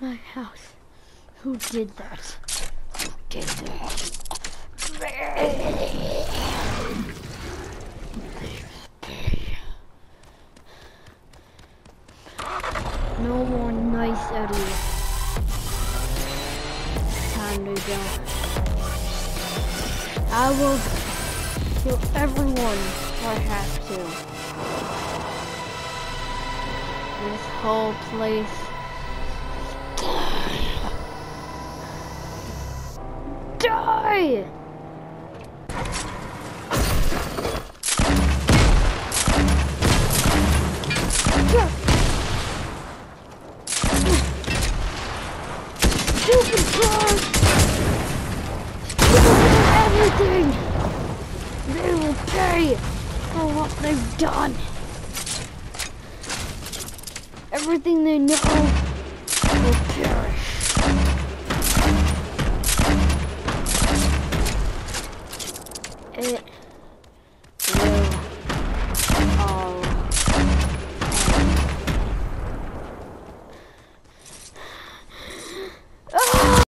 my house. Who did that? Who did that? No more nice here. Time to go. I will kill everyone if I have to. This whole place. Die! Everything! They will pay for what they've done. Everything they know. えー